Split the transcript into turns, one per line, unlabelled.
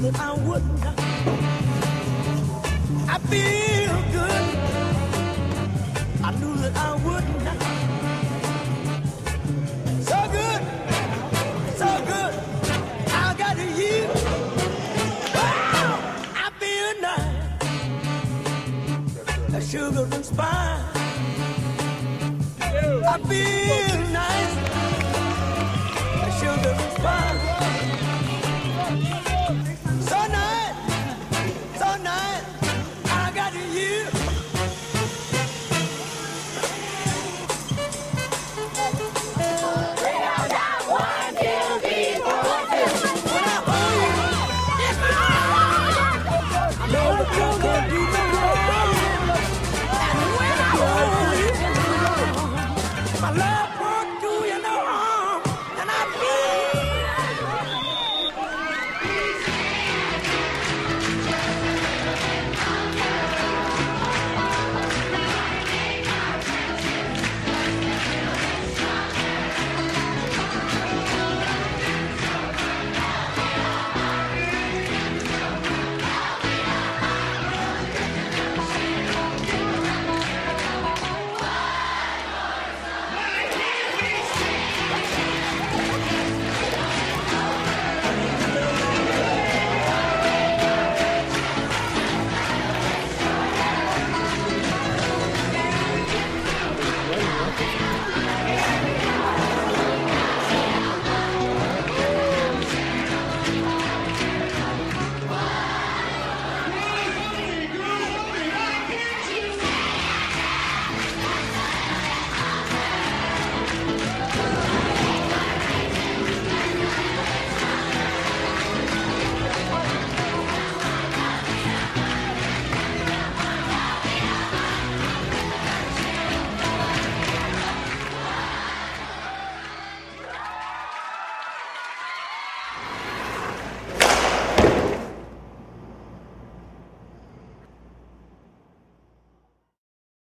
that I wouldn't. I feel good. I knew that I wouldn't. So good, so good. I got you. Wow, ah, I feel nice. The sugar and spice. I feel nice. The sugar and spice.